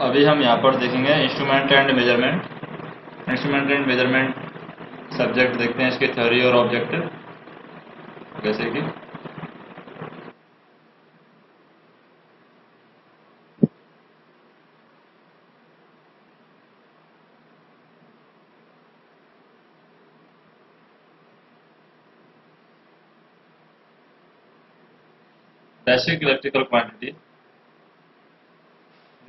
अभी हम यहाँ पर देखेंगे instrument and measurement instrument and measurement subject देखते हैं इसके थ्योरी और ऑब्जेक्टिव जैसे कि basic electrical quantity.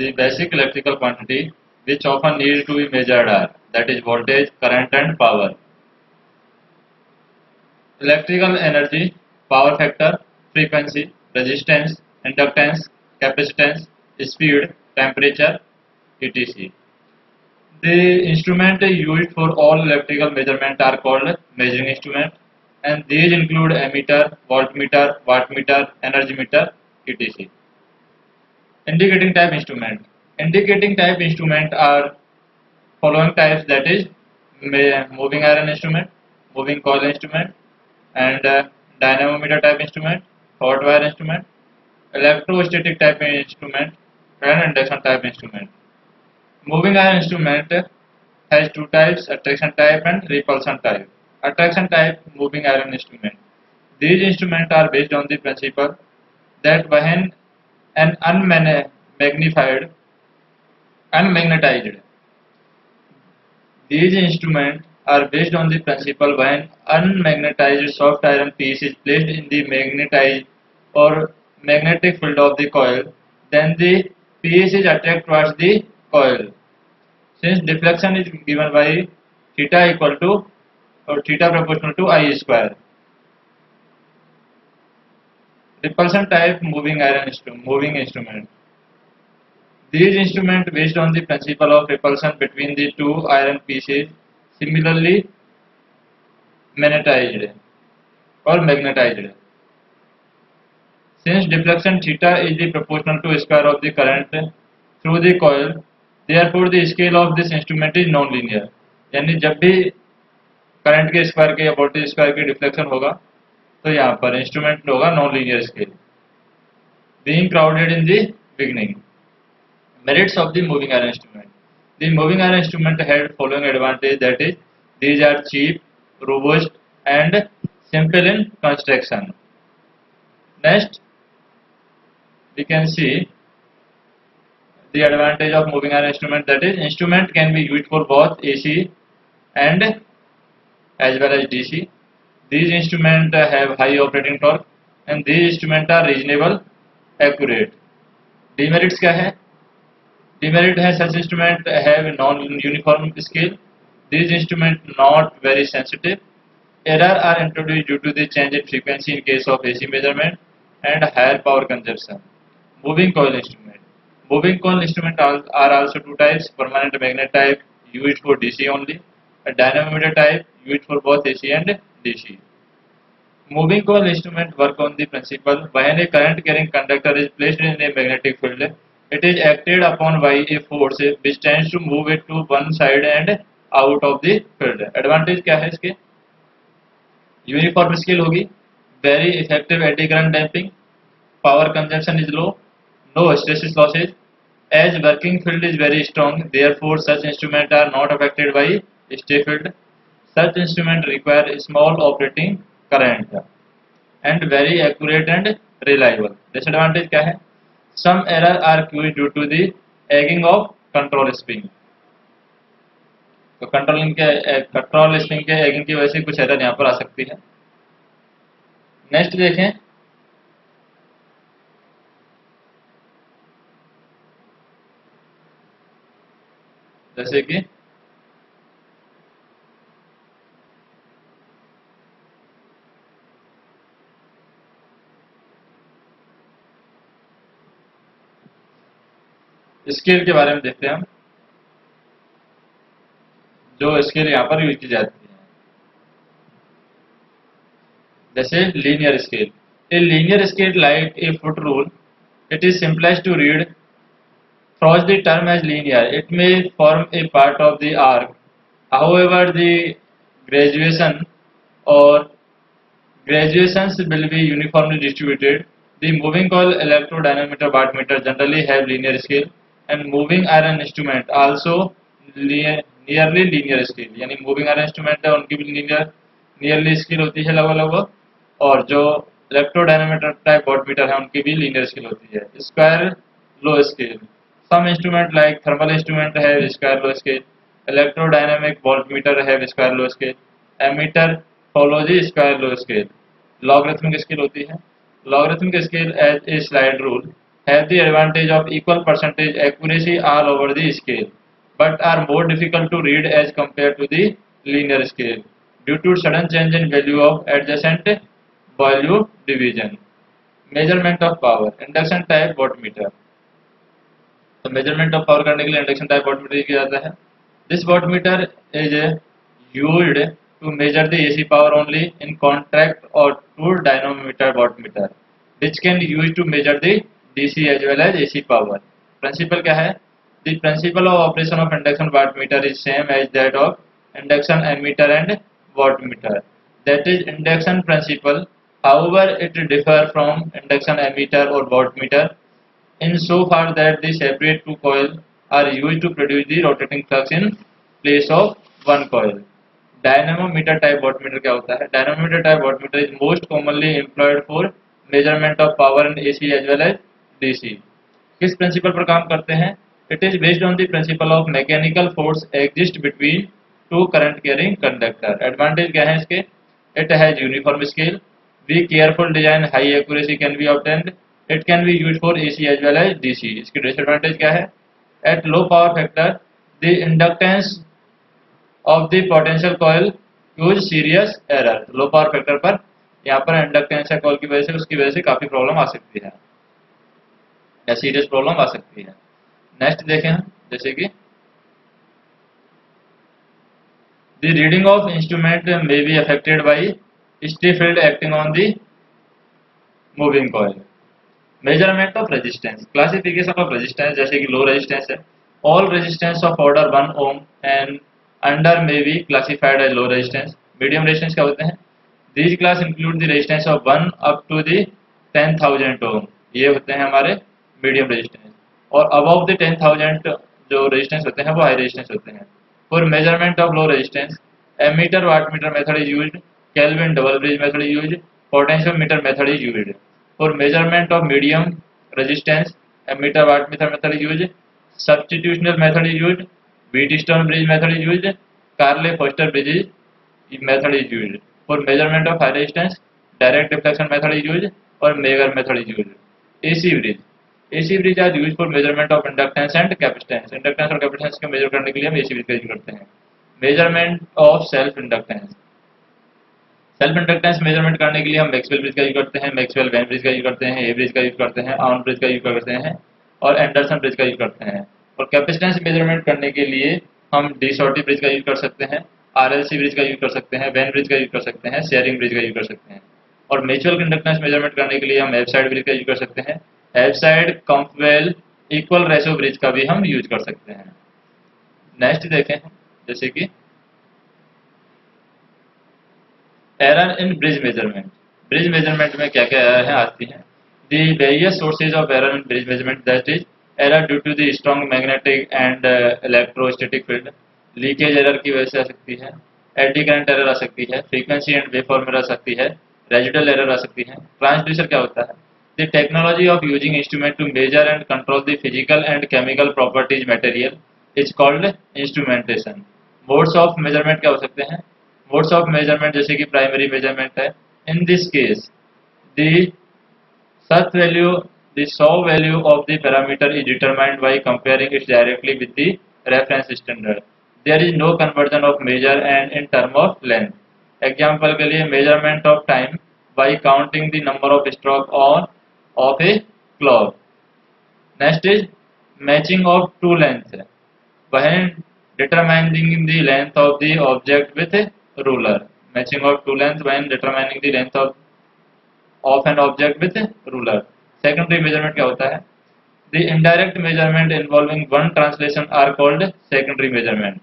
The basic electrical quantity which often need to be measured are that is voltage, current and power. Electrical energy, power factor, frequency, resistance, inductance, capacitance, speed, temperature, etc. The instrument used for all electrical measurement are called measuring instrument and these include ammeter, voltmeter, wattmeter, energy meter, etc. Indicating type instrument. Indicating type instrument are following types that is moving iron instrument, moving coil instrument and uh, dynamometer type instrument, hot wire instrument, electrostatic type instrument and induction type instrument. Moving iron instrument has two types attraction type and repulsion type. Attraction type moving iron instrument. These instruments are based on the principle that when an unmagnified, unmagnetized. These instruments are based on the principle when unmagnetized soft iron piece is placed in the magnetized or magnetic field of the coil, then the piece is attracted towards the coil. Since deflection is given by theta equal to or theta proportional to I square. Repulsion type moving iron instrument, moving instrument. These instruments based on the principle of repulsion between the two iron pieces similarly magnetized or magnetized. Since deflection theta is the proportional to square of the current through the coil, therefore the scale of this instrument is non-linear. यानी जब भी current के square के या voltage square के deflection होगा तो यहाँ पर इंस्ट्रूमेंट होगा non linear scale being crowded in the beginning merits of the moving iron instrument the moving iron instrument had following advantage that is these are cheap robust and simple in construction next we can see the advantage of moving iron instrument that is instrument can be use for both A C and as well as D C These instruments have high operating torque and these instruments are reasonable accurate. Demerits क्या है? Demerit है such instrument have non-uniform scale. These instruments not very sensitive. Error are introduced due to the change in frequency in case of AC measurement and higher power consumption. Moving coil instrument. Moving coil instrument are also two types: permanent magnet type used for DC only, a dynamometer type used for both AC and DC. Moving coil instrument work on the principle when a current carrying conductor is placed in a magnetic field, it is acted upon by a force which tends to move it to one side and out of the field. Advantage क्या है इसके? Uniform scale होगी, very effective anti-current damping, power consumption is low, no hysteresis losses, as working field is very strong, therefore such instruments are not affected by field. Such instruments require small operating current and very accurate and reliable. Disadvantage क्या है? Some error are caused due to the egging of control spring. तो controlling के control spring के ageing की वजह से कुछ error यहाँ पर आ सकती है नेक्स्ट देखें जैसे कि स्केल के बारे में देखते हैं हम। जो स्केल यहाँ पर यूज़ की जाती है। जैसे linear scale a linear scale like a foot rule it is simplest to read फ्रॉज the term as linear it may form a part of the arc however the graduation और graduation will be uniformly distributed The moving coil, electrodynamometer, wattmeter generally have linear scale. And moving iron instrument also nearly linear scale यानी moving iron instrument है, उनकी भी linear nearly scale होती है लगभग लगभग। और जो इलेक्ट्रोडायनामीटर टाइप वॉटमीटर है, उनकी भी लीनियर स्केल होती है। Square law scale some instrument like thermal instrument है square law scale electrodynamic voltmeter है square law scale ammeter टोलॉजी square law scale logarithmic scale होती है। Logarithmic scale as a slide rule have the advantage of equal percentage accuracy all over the scale but are more difficult to read as compared to the linear scale due to sudden change in value of adjacent value division measurement of power induction type wattmeter तो measurement of power करने के लिए induction type wattmeter किया जाता है this wattmeter is used to measure the AC power only in contract or two dynamometer wattmeter which can be used to measure the DC as well as AC power principle क्या है? The principle of operation of induction watt meter is same as that of induction M and watt meter that is induction principle how it differ from induction M और watt meter in so far that the separate two coil are use to produce the rotating flux in place of one coil dynamometer type watt meter क्या होता है? Dynamometer type watt meter is most commonly employed for measurement of power in A as well as DC किस principle पर काम करते हैं? It is based on the principle of mechanical force exist between two current carrying conductor advantage क्या है इसके? It has uniform scale we careful design high accuracy can be obtained it can be use for AC as well as DC इसकी disadvantage क्या है? At low power factor the inductance of the potential coil use serious error low power factor पर यहाँ पर inductance coil की वजह से, उसकी वजह से काफ़ी प्रॉब्लम आ सकती है। या सीरियस प्रॉब्लम आ सकती है। नेक्स्ट देखें जैसे कि the reading of instrument may be affected by stray field acting on the moving coil measurement of resistance classification of resistance जैसे कि लो रेजिस्टेंस है। All resistance of order one ohm and under may be classified as low resistance medium resistance क्या होते हैं? These class include the resistance of one up to the ten thousand ohm ये होते हैं हमारे medium resistance और above the ten thousand जो resistance होते हैं, वो हाई रेजिस्टेंस होते हैं। For measurement of low resistance ammeter wattmeter method is use Kelvin double bridge method is use potentiometer method is use for measurement of medium resistance ammeter wattmeter method is use substitutional method is use Wheatstone bridge method is use Carey Foster bridge method is use for measurement of high resistance direct deflection method is use और megger method is use AC bridge AC bridge are use for measurement of inductance and capacitance inductance और capacitance को measure करने के लिए हम AC bridge का use करते हैं measurement of self inductance self inductance measurement करने के लिए हम मैक्सवेल ब्रिज का यूज़ करते हैं मैक्सवेल वैन ब्रिज का यूज़ करते हैं ए ब्रिज का यूज़ करते हैं आउन ब्रिज का यूज़ करते हैं और एंडरसन ब्रिज का यूज़ करते हैं और कैपेसिटेंस मेज़रमेंट करने के लिए हम डी शॉर्टी ब्रिज का यूज़ कर सकते हैं आरएलसी ब्रिज का यूज़ कर सकते हैं वैन ब्रिज का यूज़ कर सकते हैं शेयरिंग ब्रिज का यूज़ कर सकते हैं और म्यूचुअल इंडक्टेंस मेज़रमेंट करने के लिए हम साइड ब्रिज का यूज़ कर सकते हैं Heaviside Campbell equal ratio bridge का भी हम यूज़ कर सकते हैं। नेक्स्ट देखें जैसे कि error in bridge measurement bridge measurement में क्या क्या एरर है, आती हैं। The various sources of error in bridge measurement that is error due to the strong magnetic and electrostatic field leakage error की वजह से आ सकती है। एडी करंट एरर आ सकती है। फ्रीक्वेंसी एंड वेफॉर्म एरर आ सकती है। रेजिडल एरर आ सकती है। ट्रांसड्यूसर क्या होता है? The technology of using instrument to measure and control the physical and chemical properties material is called instrumentation. Modes of measurement क्या हो सकते हैं Modes of measurement जैसे कि primary measurement है In this case, the such value, the saw value of the parameter is determined by comparing it directly with the reference standard. There is no conversion of measure and in term of length. Example के लिए measurement of time by counting the number of stroke on of a clock. Next is matching of two lengths. When determining the length of the object with a ruler. Matching of two lengths when determining the length of of an object with a ruler. Secondary measurement क्या होता है? The indirect measurement involving one translation are called secondary measurement.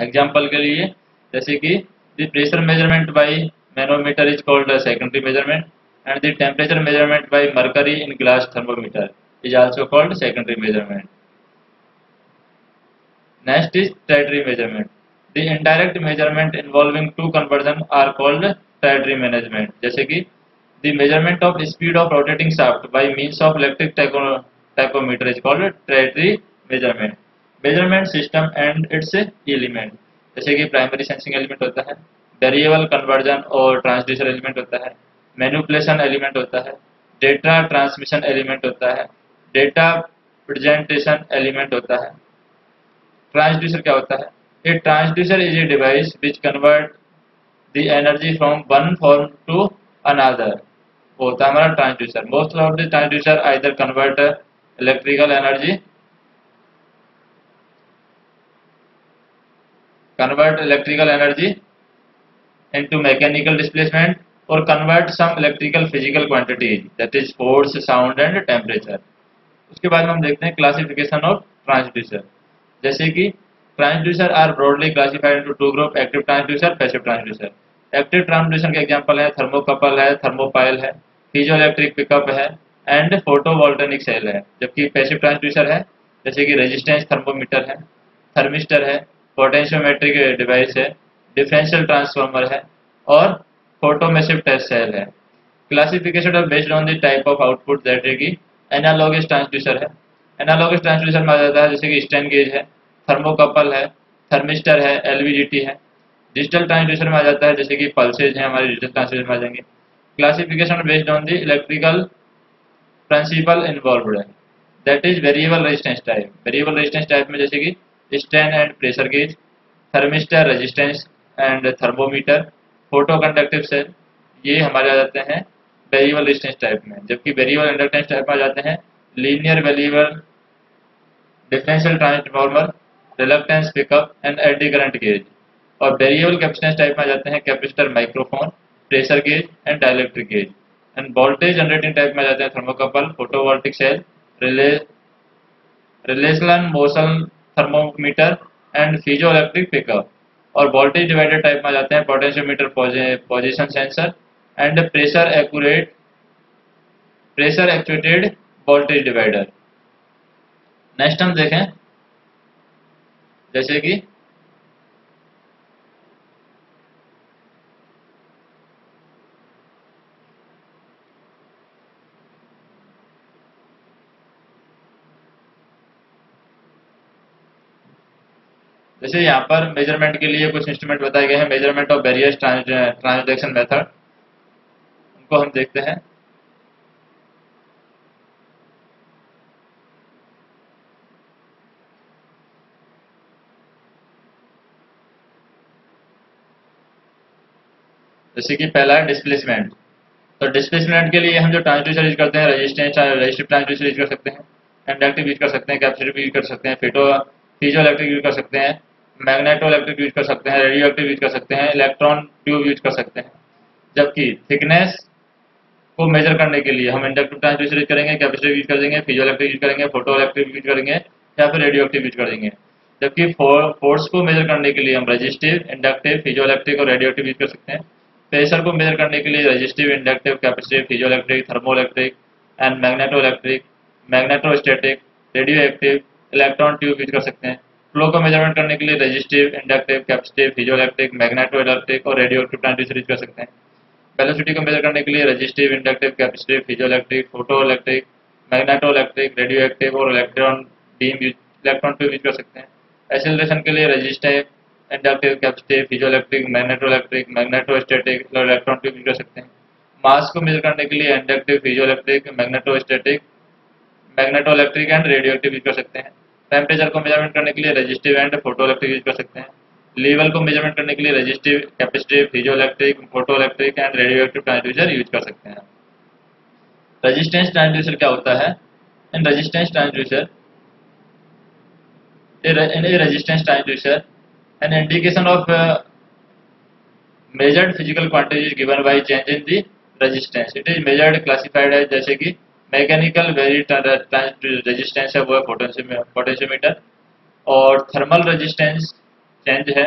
Example के लिए जैसे कि the pressure measurement by manometer is called a secondary measurement and the temperature measurement by mercury in glass thermometer is also called secondary measurement. Next is tertiary measurement the indirect measurement involving two conversion are called tertiary management जैसे कि the measurement of speed of rotating shaft by means of electric tachometer is called tertiary measurement measurement system and its element जैसे कि primary sensing element होता है variable conversion और transducer element होता है manipulation element होता है डेटा ट्रांसमिशन एलिमेंट होता है डेटा प्रेजेंटेशन एलिमेंट होता है। ट्रांसड्यूसर क्या होता है? A transducer is a device which convert the energy from one form to another होता है हमारा transducer most of the transducer either convert electrical energy convert electrical energy into mechanical displacement or convert some electrical, physical quantities that is force, sound and temperature. उसके बाद हम देखते हैं classification of transducer जैसे कि transducer are broadly classified into two group active transducer passive transducer active transducer के example है thermocouple है थर्मोपाइल है पीजो इलेक्ट्रिक पिकअप है एंड फोटोवोल्टेनिक सेल है. जबकि पैसिव ट्रांसड्यूसर है, जैसे कि रेजिस्टेंस थर्मोमीटर है थर्मिस्टर है पोटेंशियोमेट्रिक डिवाइस है डिफरेंशियल ट्रांसफार्मर है, और फोटोमेसिव टेस्ट सेल है। Classification based on the type of output that है कि एनालॉगस ट्रांसड्यूसर है। एनालॉगस ट्रांसड्यूसर में आ जाता है, जैसे कि स्टैंड गेज है थर्मोकपल है थर्मिस्टर है एलवीडीटी है। डिजिटल ट्रांसड्यूसर में आ जाता है, जैसे कि पल्सेज है, हमारे डिजिटल ट्रांसड्यूसर में आ जाएँगे। Classification based on the electrical principle involve है। That is variable resistance type variable resistance type में जैसे कि strain and pressure gauge thermistor resistance and thermometer photoconductive cell ये हमारे आ जाते हैं वेरिएबल रेजिस्टेंस टाइप में। जबकि वेरिएबल इंडक्टेंस टाइप में आ जाते हैं linear variable differential transformer reluctance pickup and eddy current gauge और वेरिएबल कैपेसिटेंस टाइप में आ जाते हैं capacitor microphone pressure gauge and dielectric gauge and voltage generating type में जाते हैं thermocouple photovoltaic cell relay relation motion thermometer and piezoelectric pickup और voltage divider type में आ जाते हैं potentiometer position sensor and pressure accurate pressure actuated voltage divider next हम देखें, जैसे कि जैसे यहाँ पर मेज़रमेंट के लिए कुछ इंस्ट्रूमेंट बताए गए हैं measurement of various transaction method उनको हम देखते हैं। जैसे कि पहला है डिस्प्लेसमेंट तो डिस्प्लेसमेंट के लिए हम जो ट्रांसड्यूसर यूज़ करते हैं रजिस्टेंस रजिस्टिव ट्रांसड्यूसर यूज़ कर सकते हैं इंडक्टिव यूज़ कर सकते हैं कैपेसिटिव यूज़ कर सकते हैं फिटो फीजो इलेक्ट्रिक यूज़ कर सकते हैं। मैग्नेटो इलेक्ट्रिक यूज़ कर सकते हैं रेडियो एक्टिव यूज़ कर सकते हैं, इलेक्ट्रॉन ट्यूब यूज़ कर सकते हैं। जबकि थिकनेस को मेजर करने के लिए हम इंडक्टिव ट्रांसड्यूसर यूज़ करेंगे कैपेसिटिव यूज़ करेंगे फीजो इलेक्ट्रिक यूज़ करेंगे फ़ोटो इलेक्ट्रिक यूज़ करेंगे या फिर रेडियो एक्टिव यूज़ करेंगे। जबकि फोर्स को मेजर करने के लिए हम रजिस्टिव, इंडक्टिव फीजो इलेक्ट्रिक और रेडियो एक्टिव यूज़ कर सकते हैं। प्रेशर को मेजर करने के लिए resistive, inductive, capacitive piezoelectric thermoelectric and magnetoelectric magnetostatic radioactive electron tube use कर सकते हैं। फ्लो को मेज़रमेंट करने के लिए resistive inductive capacitive piezoelectric magnetoelectric और रेडियो एक्टिव कर सकते हैं। वेलोसिटी को मेजर करने के लिए resistive inductive capacitive piezo electric photoelectric magnetoelectric radioactive और electron beam electron tube use कर सकते हैं। एसिलेशन के लिए resistive inductive capacitive piezoelectric magnetoelectric magnetostatic और इलेक्ट्रॉन ट्यूब यूज़ कर सकते हैं। मास को मेजर करने के लिए inductive piezoelectric magnetostatic magnetoelectric and radioactive use कर सकते हैं। टेम्परेचर को मेज़रमेंट करने के लिए resistive and photoelectric use कर सकते हैं। लेवल को मेज़रमेंट करने के लिए resistive capacitive piezoelectric photoelectric and radioactive transducer use कर सकते हैं। रजिस्टेंस ट्रांसड्यूसर क्या होता है? इन resistance transducer a resistance transducer an indication of uh, measured physical quantity is given by change in the resistance. It is measured जैसे कि mechanical resistance है, वो है पोटेंशियोमीटर और थर्मल रेजिस्टेंस चेंज है,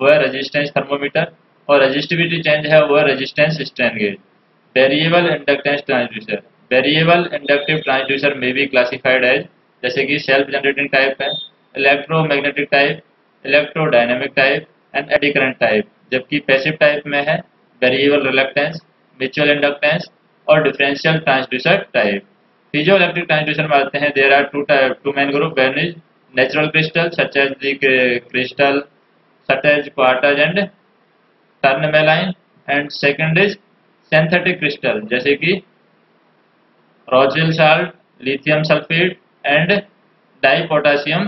वो है रेजिस्टेंस थर्मोमीटर और रेजिस्टिविटी चेंज है, वो है resistance strain gauge variable inductance transducer variable inductive transducer में भी क्लासिफाइड है जैसे कि सेल्फ जनरेटिंग टाइप है electromagnetic type electrodynamic type and eddy current type जबकि पैसिव टाइप में है वेरिएबल रिलेक्टेंस म्यूचुअल इंडक्टेंस और differential transducer type electric transducer में आते हैं there are two type two main group one is natural crystal such as the crystal such as quartz and tourmaline and second is synthetic crystal जैसे कि Rochelle salt lithium sulphate and dipotassium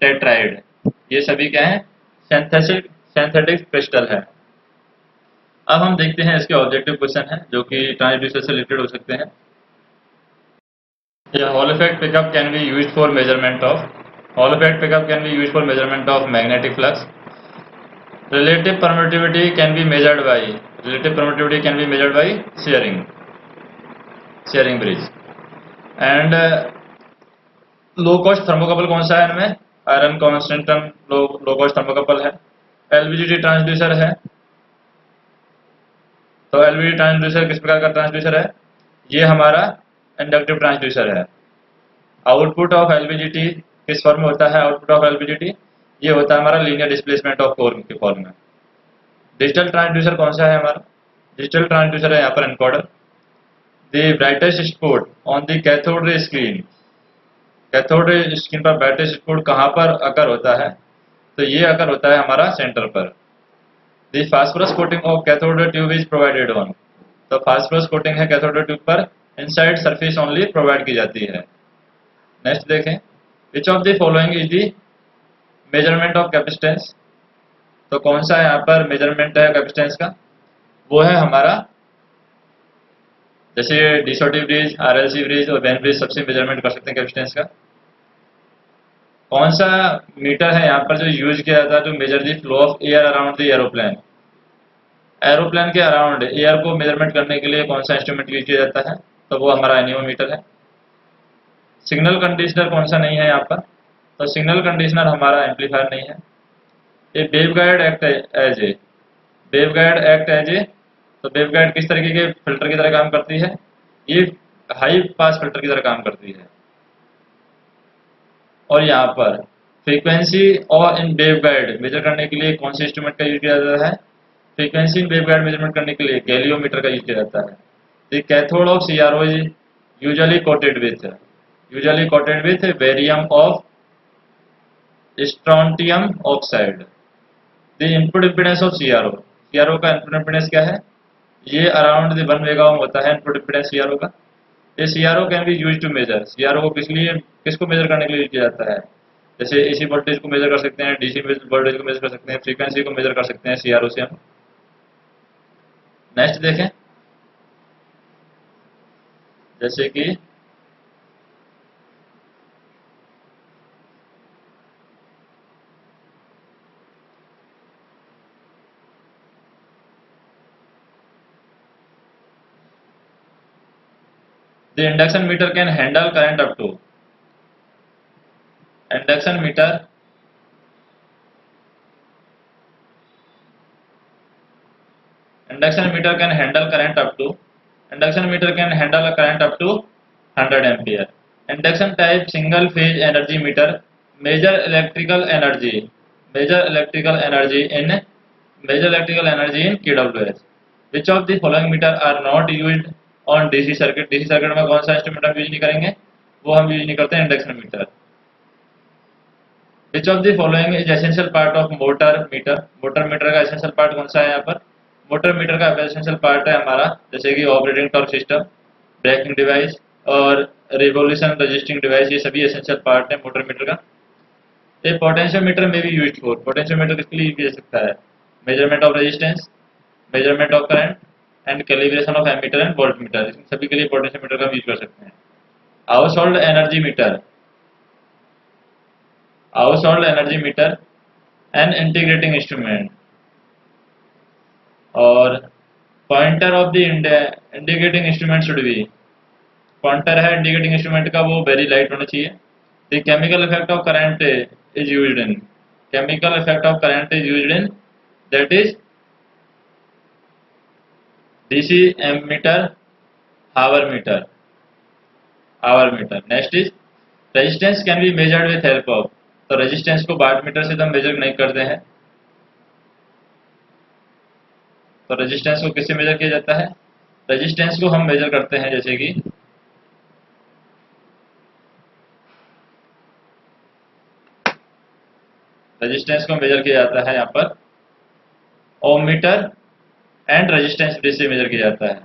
tartrate ये सभी क्या है? Synthetic synthetic crystal है। अब हम देखते हैं इसके ऑब्जेक्टिव क्वेश्चन है जो कि ट्रांसड्यूसर से रिलेटेड हो सकते हैं। ये Hall effect pickup can be used for measurement of Hall effect pickup can be used for measurement of magnetic flux permittivity can be measured by relative permittivity can be measured by shearing shearing bridge. And uh, low cost thermocouple कौन सा है इनमें? Iron constantan low low cost thermocouple है। LVDT transducer है। तो LVD transducer किस प्रकार का ट्रांसड्यूसर है? ये हमारा इंडक्टिव ट्रांसड्यूसर है। आउटपुट ऑफ़ एलवीजीटी किस फॉर्म में होता है? आउटपुट ऑफ़ एलवीजीटी ये होता है हमारा लीनियर डिस्प्लेसमेंट ऑफ़ कोर के फॉर्म में। डिजिटल ट्रांसड्यूसर कौन सा है हमारा? डिजिटल ट्रांसड्यूसर है यहाँ पर encoder. The brightest spot on the cathode ray screen cathode ray screen पर ब्राइटेस्ट स्पॉट कहाँ पर अकर होता है? तो ये अकर होता है हमारा सेंटर पर। The phosphorus coating of cathode tube is provided on तो फास्फोरस कोटिंग है कैथोड ट्यूब पर. इनसाइड सरफेस ओनली प्रोवाइड की जाती है. नेक्स्ट देखें. Which of the following is the measurement of capacitance तो कौन सा यहाँ पर मेज़रमेंट है कैपेसिटेंस का? वो है हमारा, जैसे De Sauty bridge R L RLC bridge और बैन ब्रिज सबसे मेज़रमेंट कर सकते हैं कैपेसिटेंस का. कौन सा मीटर है यहाँ पर जो यूज़ किया जाता है to measure the flow of air around the aeroplane aeroplane के अराउंड एयर को मेज़रमेंट करने के लिए कौन सा इंस्ट्रूमेंट यूज़ किया जाता है? तो वो हमारा एनियोमीटर है। सिग्नल कंडीशनर कौन सा नहीं है यहाँ पर? तो सिग्नल कंडीशनर हमारा एम्पलीफायर नहीं है। ये waveguide act as a waveguide act as a तो वेव गाइड किस तरीके के फ़िल्टर की तरह काम करती है? ये हाई पास फ़िल्टर की तरह काम करती है। और यहाँ पर फ्रीक्वेंसी और इन वेव गाइड मेजर करने के लिए कौन से इंस्ट्रूमेंट का यूज़ किया जाता है? Frequency in wave guide measurement करने के लिए गैलियोमीटर का यूज़ किया जाता है। Cathode of C R O is usually coated with usually coated with barium of strontium oxide the input impedance of CRO CRO का इनपुट इम्पिडेंस क्या है? ये अराउंड द वन मेगा होता है इनपुट इम्पिडेंस सीआरओ का। ये CRO can be use to measure CRO को किस लिए, किसको मेजर करने के लिए यूज़ किया जाता है? जैसे ए सी वोल्टेज को मेजर कर सकते हैं डीसी वोल्टेज को मेजर कर सकते हैं फ्रीक्वेंसी को मेजर कर सकते हैं सीआरओ से हम। नेक्स्ट देखें। जैसे कि the induction meter can handle current up to induction meter induction meter can handle current up to induction meter can handle a current up to 100 ampere induction type single phase energy meter measure electrical energy measure electrical energy in measure electrical energy in kWh which of the following meter are not used on DC circuit DC circuit में कौन सा instrument हम use नहीं करेंगे? वो हम use नहीं करते induction meter which of the following is essential part of motor meter motor meter का एसेंशियल पार्ट कौन सा है यहाँ पर? मोटर मीटर का एसेंशियल पार्ट है हमारा, जैसे कि operating torque system braking device और रिवोल्यूशन रजिस्टिंग डिवाइस ये सभी एसेंशियल पार्ट है मोटर मीटर का। ये पोटेंशियल मीटर में भी यूज़ फॉर पोटेंशियल मीटर किसके लिए यूज़ किया सकता है? Measurement of resistance measurement of current and calibration of ammeter and voltmeter सभी के लिए पोटेंशियल मीटर का यूज़ कर सकते हैं। Household energy meter household energy meter and integrating instrument और pointer of the indicating instrument should be pointer है indicating instrument का, वो वेरी लाइट होना चाहिए। The chemical effect of current is used in chemical effect of current is used in that is DC ammeter, hour meter, hour meter. Next is resistance can be measured with help of. तो resistance को watt meter से तो हम major नहीं करते हैं तो resistance को किससे मेजर किया जाता है रेजिस्टेंस को हम मेजर करते हैं जैसे कि रेजिस्टेंस को मेजर किया जाता है यहाँ पर ohm meter and resistance bridge से मेजर किया जाता है।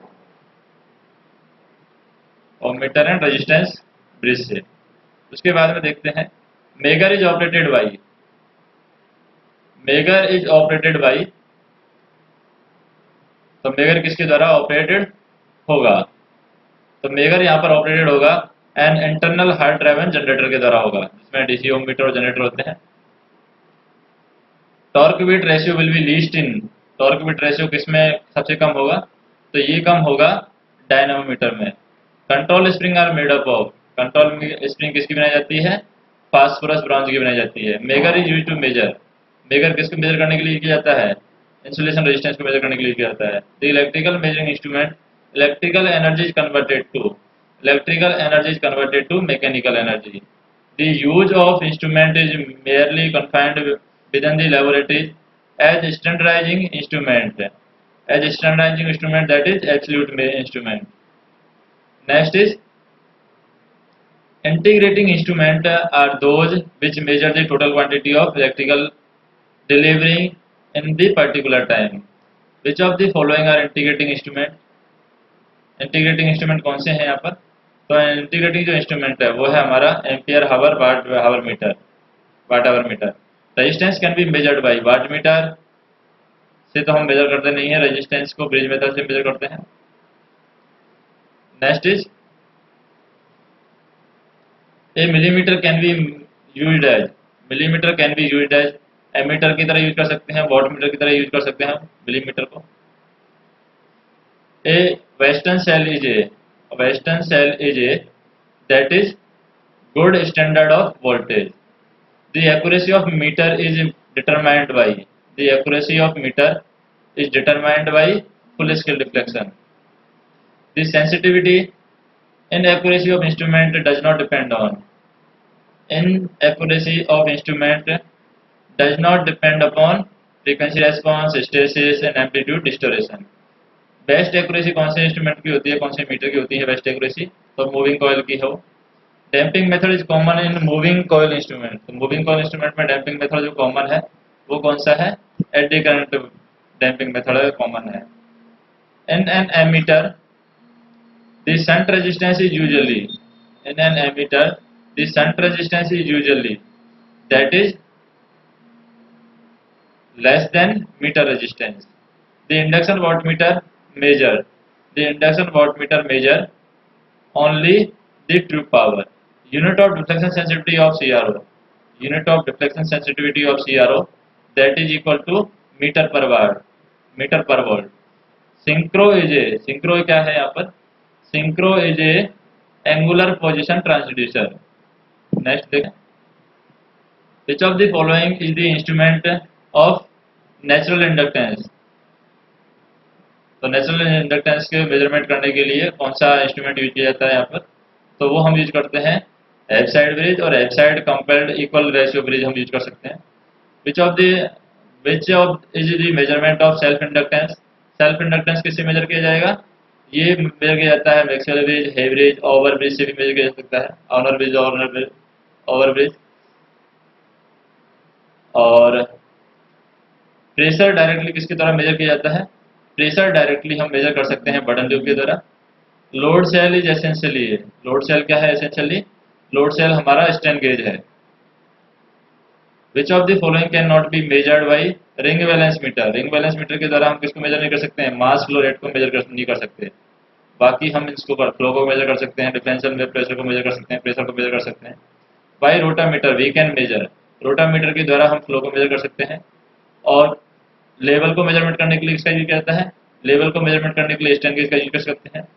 Ohm meter and resistance bridge से उसके बाद में देखते हैं megger is operated by megger is operated by तो मेगर किसके द्वारा ऑपरेटेड होगा? तो मेगर यहाँ पर ऑपरेटेड होगा an internal hard driven generator के द्वारा होगा, जिसमें डीसी ओम मीटर और जनरेटर होते हैं। Torque weight ratio will be least in torque weight ratio किसमें सबसे कम होगा। तो ये कम होगा डायनामोमीटर में। Control spring are made up of. Control spring किसकी बनाई जाती है? फास्फोरस ब्रॉन्ज की बनाई जाती है। Megger is use to measure. Megger किसको मेजर करने के लिए किया जाता है? इंसुलेशन रेजिस्टेंस को मेजर करने के लिए किया जाता है। The electrical measuring instrument electrical energy is converted to electrical energy is converted to mechanical energy the use of instrument is merely confined within the laboratory. As standardizing instrument as standardizing instrument that is absolute instrument next is integrating instrument are those which measure the total quantity of electrical delivery in the particular time which of the following are integrating instrument integrating instrument कौन से हैं यहाँ पर? तो integrating जो instrument है, वो है हमारा ampere hour watt hour meter watt hour meter resistance can be measured by watt meter से तो हम मेजर करते नहीं है रेजिस्टेंस को ब्रिज मेथड से मेजर करते हैं। Next is a millimeter can be use as millimeter can be use as ammeter की तरह यूज़ कर सकते हैं वॉट मीटर की तरह यूज़ कर सकते हैं मिलीमीटर को। A western cell is a western cell is a that is good standard of voltage the accuracy of meter is determined by the accuracy of meter is determined by full scale deflection the sensitivity and accuracy of instrument does not depend on inaccuracy of instrument does not depend upon frequency response stasis and amplitude distortion best accuracy कौन से instrument की होती है कौन से meter की होती है बेस्ट एक्यूरेसी तो मूविंग कॉयल की हो damping method is common in moving coil instrument तो मूविंग कॉयल इंस्ट्रूमेंट में डैम्पिंग मेथड जो कॉमन है, वो कौन सा है? Eddy current damping method common है। In an ammeter the shunt resistance is usually in an ammeter the shunt resistance is usually that is less than meter resistance. The induction wattmeter measure, the induction wattmeter measure only the true power. Unit of deflection sensitivity of CRO unit of deflection sensitivity of CRO that is equal to meter per watt meter per volt synchro is a synchro क्या है यहाँ पर synchro is a angular position transducer next देखें which of the following is the instrument of natural inductance तो natural inductance के measurement करने के लिए कौन सा इंस्ट्रूमेंट यूज़ किया जाता है यहाँ पर तो वो हम यूज़ करते हैं एफ़ साइड ब्रिज और F side compared equal ratio bridge हम यूज़ कर सकते हैं। Which of the which of is the measurement of self inductance self inductance किससे मेजर किया जाएगा? ये मेजर किया जाता है Maxwell bridge Hay bridge over bridge से भी मेजर किया जा सकता है। Honour bridge honour bridge over bridge और प्रेशर डायरेक्टली किसके द्वारा मेजर किया जाता है? प्रेशर डायरेक्टली हम मेजर कर सकते हैं बटन ट्यूब के द्वारा। Load cell is essentially load cell क्या है एसेंशियली लोड सेल हमारा स्टैंड गेज है। Which of the following can not be measured by ring balance meter ring balance meter के द्वारा हम किसको मेजर नहीं कर सकते हैं? मास फ्लो रेट को मेजर नहीं कर सकते। बाकी हम इसको फ्लो को मेजर कर सकते हैं डिफरेंशियल में प्रेशर को मेजर कर सकते हैं प्रेशर को मेजर कर सकते हैं। By rotameter we can measure rotameter के द्वारा हम फ्लो को मेजर कर सकते हैं। और लेवल को मेज़रमेंट करने के लिए इसका यूज़ किया जाता है। लेवल को मेज़रमेंट करने के लिए स्टैंड गेज का यूज़ कर सकते हैं।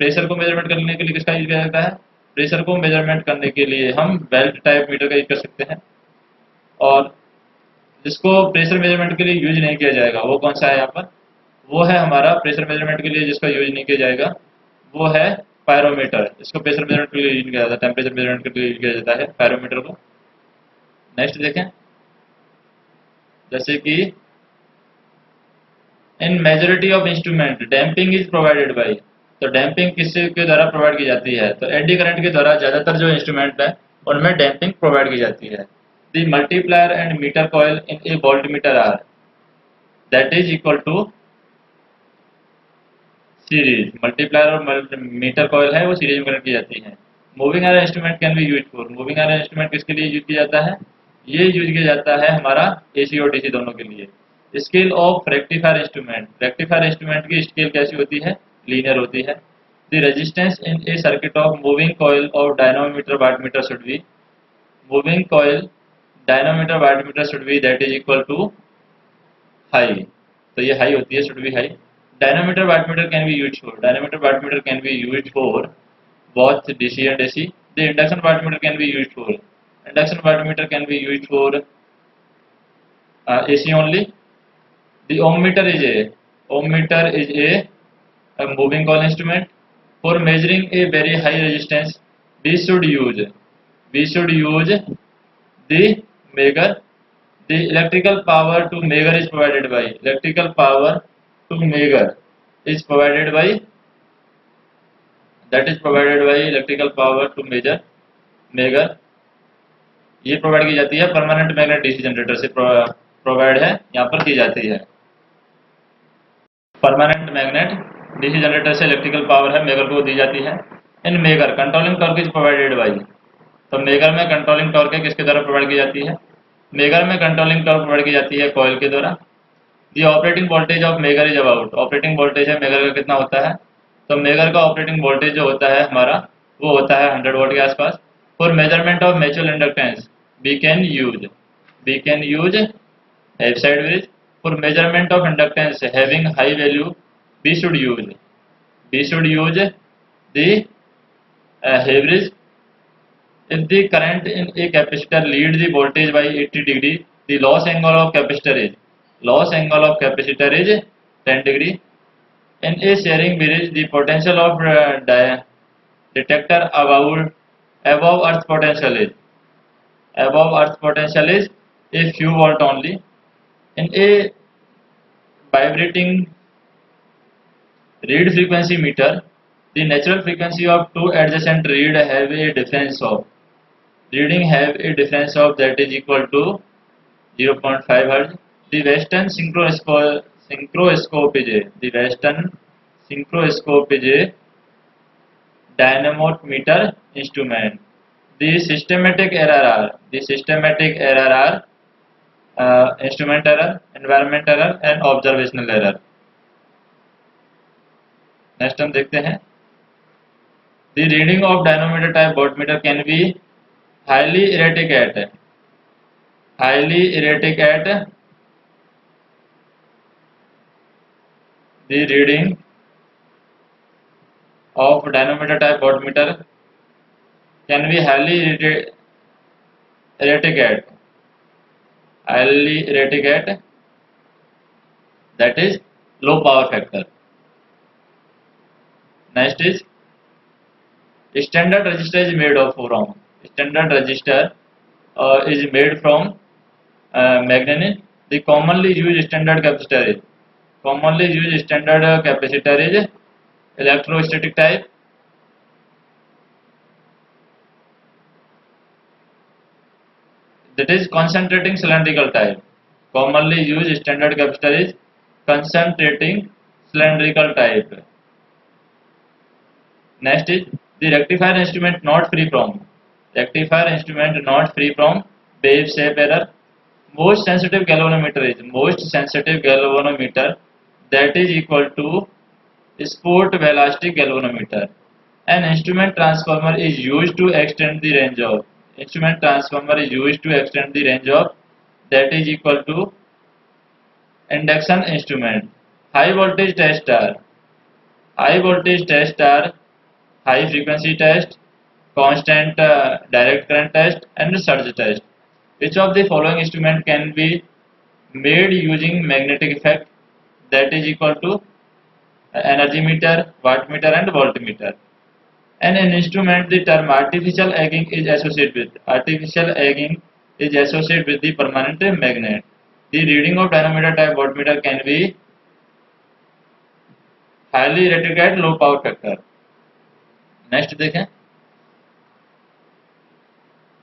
प्रेशर को मेज़रमेंट करने के लिए किसका यूज़ किया जाता है? प्रेशर को मेज़रमेंट करने के लिए हम बेल्ट टाइप मीटर का यूज़ कर सकते हैं। और जिसको प्रेशर मेज़रमेंट के लिए यूज़ नहीं किया जाएगा, वो कौन सा है यहाँ पर? वो है हमारा प्रेशर मेज़रमेंट के लिए जिसका यूज़ नहीं किया जाएगा, वो है पायरोमीटर इसको प्रेशर मेज़रमेंट के लिए यूज़ किया जाता है टेम्परेचर मेज़रमेंट के लिए यूज़ किया जाता है पायरोमीटर को। नेक्स्ट देखें। जैसे कि in majority of instrument damping is provided by तो डैम्पिंग किसके द्वारा प्रोवाइड की जाती है। तो एडी करंट के द्वारा ज़्यादातर जो इंस्ट्रूमेंट है, उनमें डैम्पिंग प्रोवाइड की जाती है। The multiplier and meter coil in a volt meter are that is equal to series multiplier और मीटर कॉयल है, वो सीरीज़ में कनेक्ट की जाती है। Moving iron instrument can be use for moving iron instrument किसके लिए यूज़ किया जाता है? ये यूज़ किया जाता है हमारा एसी और डीसी दोनों के लिए। Scale of rectifier instrument rectifier instrument की स्केल कैसी होती है? लीनियर होती है the resistance in a circuit of moving coil of dynamometer wattmeter should be moving coil dynamometer wattmeter should be that is equal to high तो ये high होती है should be high dynamometer wattmeter can be use for dynamometer wattmeter can be use for both DC and AC. The induction wattmeter can be used for induction wattmeter can be used for uh, AC only. The ohm meter is a ohm meter is a, a moving coil instrument for measuring a very high resistance. We should use we should use the measure. The electrical power to measure is provided by electrical power to measure is provided by that is provided by electrical power to measure megger ये provide की जाती है permanent magnet DC generator से provide है यहाँ पर की जाती है परमानेंट मैग्नेट डीसी जनरेटर से इलेक्ट्रिकल पावर है मेगर को दी जाती है। In megger controlling torque is provided by तो मेगर में कंट्रोलिंग टॉर्क किसके द्वारा प्रोवाइड की जाती है? मेगर में कंट्रोलिंग टॉर्क प्रोवाइड की जाती है कॉयल के द्वारा। The operating voltage of megger is about operating voltage है मेगर का कितना होता है? तो मेगर का ऑपरेटिंग वोल्टेज जो होता है हमारा, वो होता है 100 वोल्ट के आसपास। For measurement of mutual inductance we can use we can use Heaviside wedge for measurement of inductance having high value we should use we should use the uh, average if the current in a capacitor leads the voltage by 80 degree the loss angle of capacitor is loss angle of capacitor is 10 degree. In a sharing bridge the potential of uh, detector above above earth potential is above earth potential is a few volt only. In a vibrating reed frequency meter the natural frequency of two adjacent read have a difference of reading have a difference of that is equal to 0.5 hertz. The western synchroscope synchroscope is a the western synchroscope is a dynamometer instrument. The systematic error are the systematic error are uh, instrument error environment error and observational error next हम देखते हैं। The reading of dynamometer type bird can be highly erratic at highly erratic at the reading of dynamometer type bird can be highly erratic at highly erratic at that is low power factor next is standard resistor is made of from standard resistor uh, is made from uh, the commonly used standard capacitor is commonly used standard capacitor is electrostatic type. That is concentrating cylindrical type. Commonly used standard capacitor is concentrating cylindrical type next is the rectifier instrument not free from. Rectifier instrument not free from wave shape error. Most sensitive galvanometer is most sensitive galvanometer that is equal to sport velocity galvanometer. An instrument transformer is used to extend the range of instrument transformer is used to extend the range of that is equal to induction instrument. High voltage test are high voltage test are high frequency test constant uh, direct current test and surge test which of the following instrument can be made using magnetic effect that is equal to energy meter wattmeter and voltmeter and an instrument the term artificial egging is associated with artificial egging is associated with the permanent magnet. The reading of dynamometer type voltmeter can be highly rated at low power factor. Next देखें।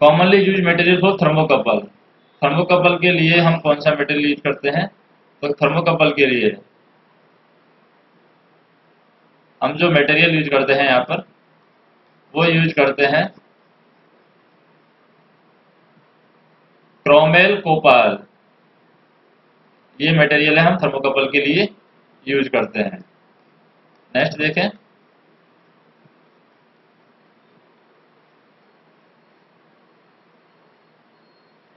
Commonly use material for thermocouple thermocouple के लिए हम कौन सा material use करते हैं? तो thermocouple के लिए। हम जो मटेरियल यूज़ करते हैं यहाँ पर, वो यूज़ करते हैं क्रोमेल कोपाल ये मटेरियल है हम थर्मोकपल के लिए यूज़ करते हैं। नेक्स्ट देखें।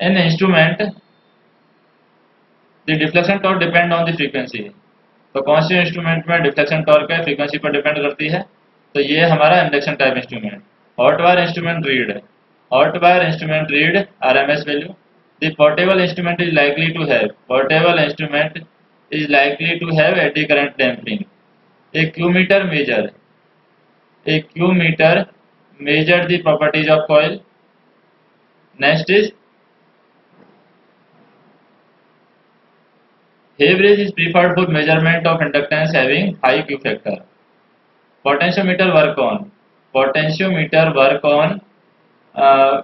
An instrument, the deflection torque depend on the frequency. तो कौन से इंस्ट्रूमेंट में डिफ्लेक्शन टॉर्क है? फ्रीक्वेंसी पर डिपेंड करती है। तो ये हमारा induction type instrument hot wire instrument read hot wire instrument read RMS value the portable instrument is likely to have portable instrument is likely to have eddy current damping Q meter measure. A Q meter measure the properties of coil. Next is Average is preferred for measurement of inductance having high Q factor. Potentiometer work on. Potentiometer work on uh,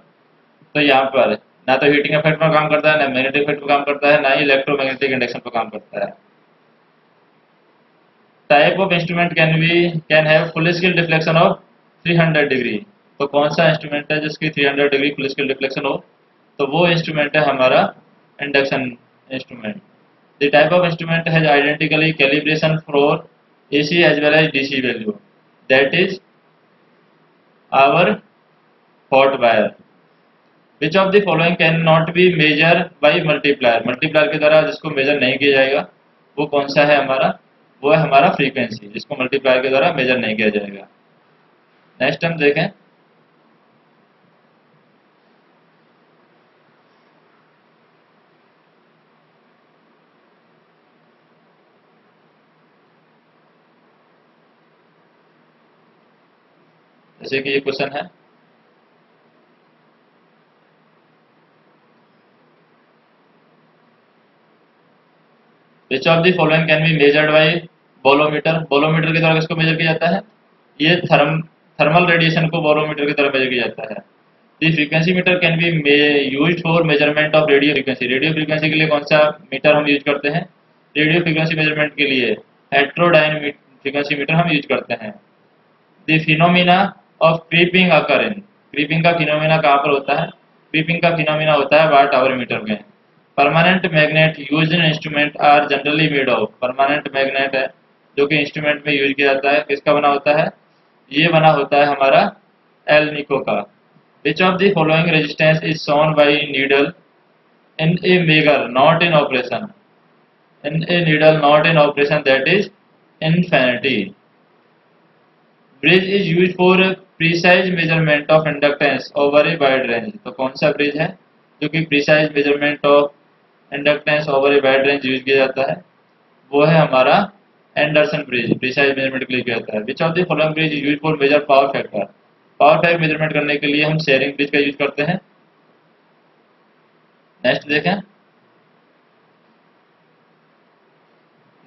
तो यहाँ पर ना तो heating effect पर काम करता है ना मैग्नेटिक इफ़ेक्ट पर काम करता है ना ही इलेक्ट्रोमैग्नेटिक इंडक्शन पर काम करता है। Type of instrument can be can have full scale deflection of 300 degree तो कौन सा इंस्ट्रूमेंट है जिसकी 300 डिग्री फुल स्केल डिफ्लेक्शन हो? तो वो इंस्ट्रूमेंट है हमारा induction instrument The type of instrument has identically calibration for AC as well as DC value. That is our hot wire. Which of the following cannot be measured by multiplier? Multiplier के द्वारा जिसको major नहीं किया जाएगा वो कौन सा है हमारा वो है हमारा फ्रीक्वेंसी जिसको मल्टीप्लायर के द्वारा मेजर नहीं किया जाएगा नेक्स्ट हम देखें जैसे कि ये क्वेश्चन है? Following can be measured by bolometer bolometer के द्वारा किसको मेजर किया जाता है। ये थर्म थर्मल रेडिएशन को बोलोमीटर की तरह मेजर किया जाता है। The frequency meter can be use for measurement of radio frequency radio frequency के लिए कौन सा मीटर हम यूज़ करते हैं? रेडियो फ्रीक्वेंसी मेज़रमेंट के लिए हेट्रोडाइन फ्रीक्वेंसी मीटर हम यूज़ करते हैं। The phenomena of creeping occurring creeping का फिनोमिना कहाँ पर होता है? क्रीपिंग का फिनोमिना होता है वाट आवर मीटर में। Permanent magnet use in instrument are generally made of permanent magnet है, जो कि इंस्ट्रूमेंट में यूज़ किया जाता है। किसका बना होता है? ये बना होता है हमारा एल निको का। Which of the following resistance is shown by needle in a megger not in operation in a needle not in operation that is infinity bridge is use for precise measurement of inductance over a wide range तो कौन सा bridge है? जो कि precise measurement of inductance over a wide range use किया जाता है, वो है हमारा एंडरसन ब्रिज प्रीसाइज मेज़रमेंट के लिए किया जाता है। Which of the following bridge use for measure power factor power factor measurement करने के लिए हम शेयरिंग ब्रिज का यूज़ करते हैं। नेक्स्ट देखें।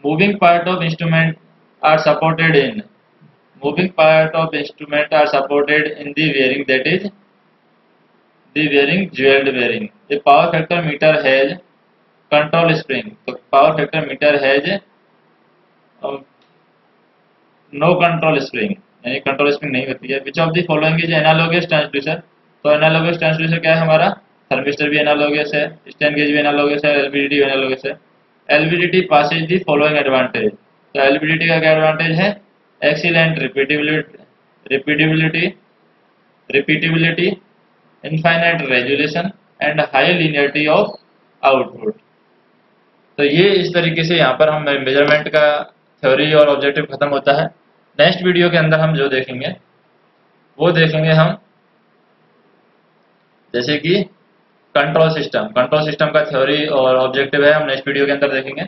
Moving part of instrument are supported in moving part of instrument are supported in the bearing that is the bearing jeweled bearing the power factor meter has control spring so power factor meter has um, no control spring यानी control spring नहीं होती है which of the following is analogous transducer तो analogous transducer क्या है हमारा thermistor भी analogous है स्टैंड गेज भी एनालोगस है एलवीडीटी भी एनालोगस है LVDT passes the following advantage तो एलवीडीटी का क्या एडवांटेज है excellent repeatability, repeatability, repeatability, infinite resolution and high linearity of output. तो ये इस तरीके से यहाँ पर हम मेज़रमेंट का थ्योरी और ऑब्जेक्टिव खत्म होता है। नेक्स्ट वीडियो के अंदर हम जो देखेंगे वो देखेंगे हम जैसे कि कंट्रोल सिस्टम कंट्रोल सिस्टम का थ्योरी और ऑब्जेक्टिव है हम नेक्स्ट वीडियो के अंदर देखेंगे।